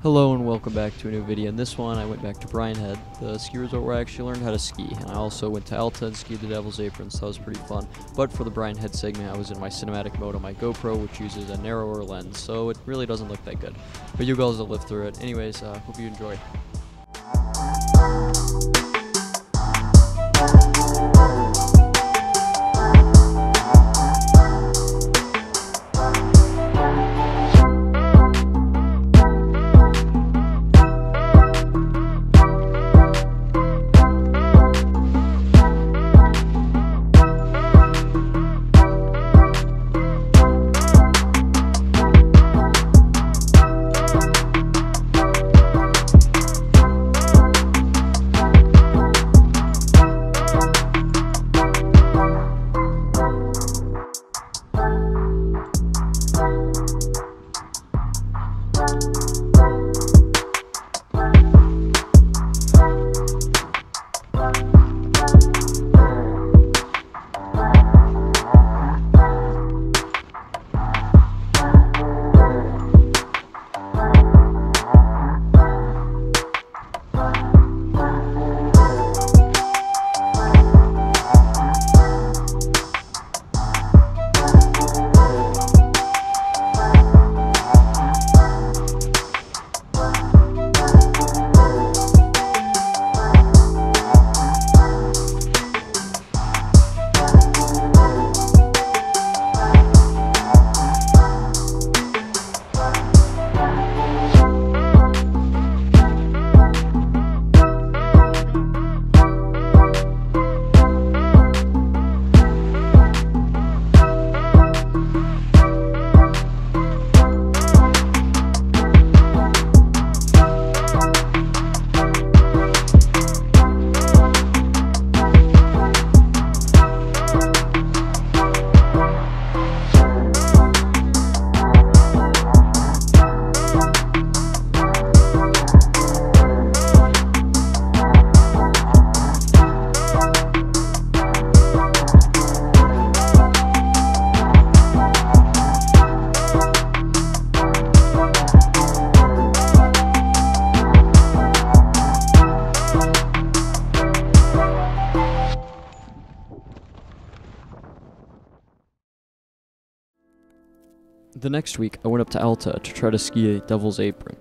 Hello and welcome back to a new video. In this one, I went back to Brian Head, the ski resort where I actually learned how to ski. And I also went to Alta and skied the Devil's Apron, so that was pretty fun. But for the Brian Head segment, I was in my cinematic mode on my GoPro, which uses a narrower lens, so it really doesn't look that good. But you guys will live through it. Anyways, uh, hope you enjoy. The next week, I went up to Alta to try to ski a Devil's Apron.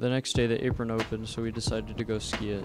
The next day the apron opened, so we decided to go ski it.